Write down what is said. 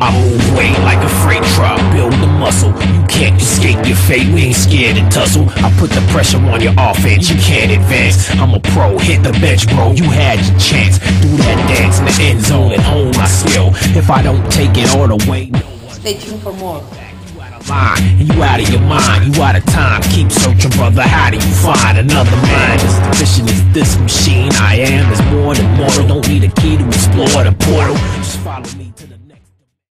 I move weight like a freight truck, build the muscle. You can't escape your fate, we ain't scared to tussle. I put the pressure on your offense, you can't advance. I'm a pro, hit the bench, bro, you had your chance. Do that dance in the end zone and hone my skill. If I don't take it all the way, no Stay tuned for more. you out of line, and you out of your mind, you out of time. Keep searching, brother. How do you find another mind? As efficient as this machine I am, is more than mortal. Don't need a key to explore the portal. Just follow me to the next.